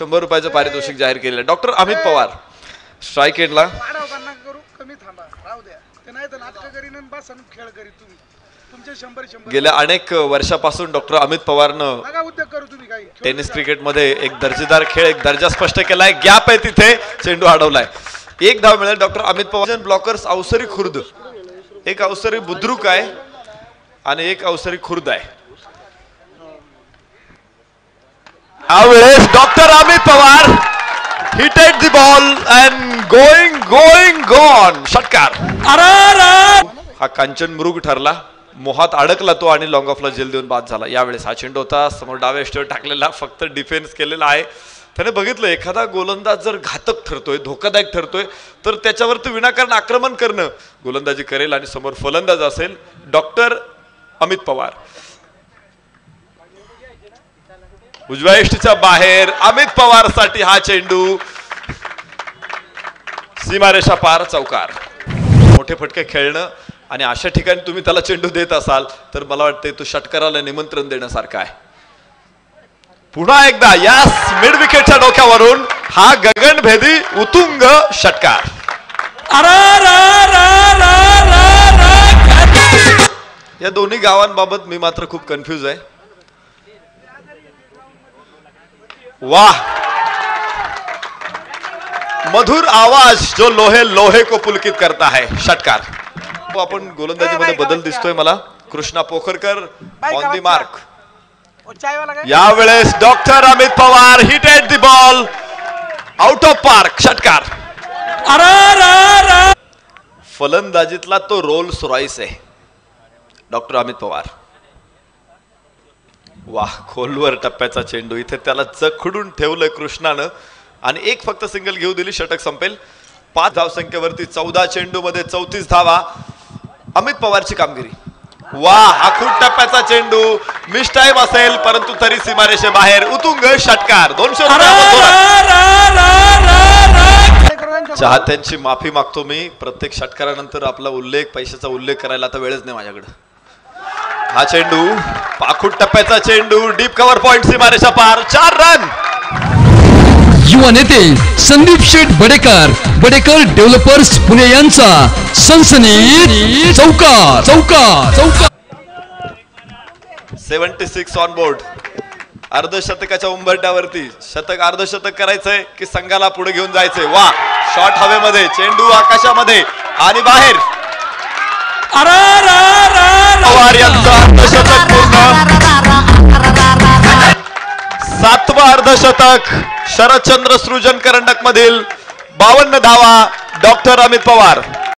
शंभर रुपयाचं पारितोषिक जाहीर केलेलं डॉक्टर अमित पवार स्ट्राईक एंडला गेल्या अनेक वर्षापासून डॉक्टर अमित पवारनं टेनिस. क्रिकेटमध्ये एक दर्जेदार खेळ एक दर्जा स्पष्ट केलाय. गॅप आहे तिथे. चेंडू अडवलाय. एक धाव मिळेल. Doctor Amit Pawar blockers Avasari Khurd. एक अवसरी बुद्रुक आहे आणि एक अवसरी खुर्द आहे. यावेळेस doctor Amit Pawar hitted the ball and going going gone षटकार हा कांचन मृग ठरला. मोहात अडकला तो आणि लॉंग ऑफला जेल देऊन बाद झाला. यावेळेस हा चेंडू होता. समोर डाव्या स्टेवर टाकलेला फक्त डिफेन्स केलेला आहे. त्याने बघितलं एखादा गोलंदाज जर घातक ठरतोय धोकादायक ठरतोय तर त्याच्यावरती विनाकारण आक्रमण करणं गोलंदाजी करेल आणि समोर फलंदाज असेल डॉक्टर अमित पवार उजव्या इष्टीच्या बाहेर अमित पवारसाठी हा चेंडू. सीमारेषा पार चौकार. मोठे फटके खेळणं आणि अशा ठिकाणी तुम्ही त्याला चेंडू देत असाल तर मला वाटते तो षटकाराला निमंत्रण देण्यासारखा आहे. पुन्हा एकदा यास मिड विकेटच्या डोक्यावरून हा गगनभेदी उतुंग षटकार. या दोन्ही गावांबाबत मी मात्र खूप कन्फ्यूज आहे. वाह। मधुर आवाज जो लोहे लोहे को पुलकित करता है षटकार। आपण गोलंदाजीमध्ये बदल दिसतोय मला. Krishna Pokharkar on the mark ओ, चायवाला काय? यावेळेस doctor Amit Pawar hit at the ball out of park षटकार. फलंदाजीतला तो रोल्स रॉईस आहे डॉक्टर अमित पवार. वाह खोलवर टप्प्याचा चेंडू. इथे त्याला जखडून ठेवलंय कृष्णानं. आणि एक फक्त सिंगल घेऊ दिली षटक संपेल. पाच धावसंख्येवरती चौदा चेंडू मध्ये चौतीस धावा. अमित पवारची कामगिरी. वा हा खूप टप्प्याचा चेंडू. मिस टाईम असेल परंतु तरी सीमारेषे बाहेर. उतुंग षटकार. दोनशे चाहत्यांची माफी मागतो मी. प्रत्येक षटकारानंतर आपला उल्लेख पैशाचा उल्लेख करायला आता वेळच नाही माझ्याकडे. हा चेंडू पाखूट टप्प्याचा चेंडू डीप कव्हर पॉइंट सीमारेषा पार चार रन युवा नेते संदीप शेठ बडेकर बडेकर डेव्हलपर्स पुणे यांचा सनसनी चौका चौका चौका सेव्हन्टी सिक्स ऑन बोर्ड अर्धशतकाच्या उंबरट्यावरती शतक अर्धशतक करायचंय की संघाला पुढे घेऊन जायचंय. वा शॉट हवेमध्ये चेंडू आकाशामध्ये आणि बाहेर पवार यांचं अर्धशतक पूर्ण सातवा अर्धशतक शरदचंद्र सृजन करंडक मधील बावन्न धावा डॉक्टर अमित पवार.